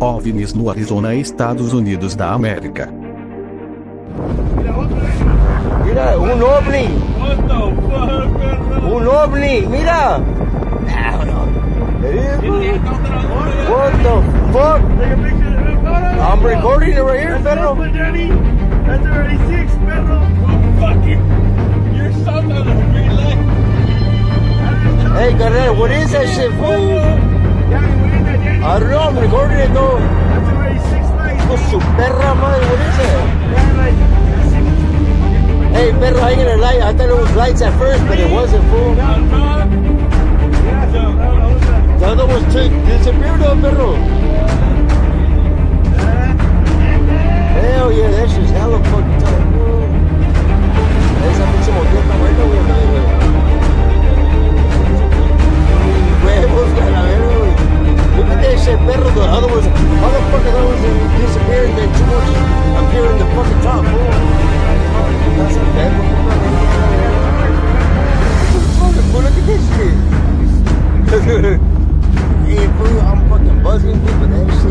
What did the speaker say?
OVNIs no Arizona, Estados Unidos da América. Mira, un ovni. Un ovni, mira. What the fuck? I'm recording it right here, Pedro. That's already six, Pedro. Fucking, you're so gonna relay. Hey, carnal, what is that shit, fool? Know, I'm recording though. That's already six su perra madre, what is it? Hey, perro, I ain't lie, I thought it was lights at first, but it wasn't, fool. The other was took, disappeared though, perro. say better than other those too much in the fucking top. That's a bad one. Look at this shit. hey, I'm fucking buzzing people. That shit.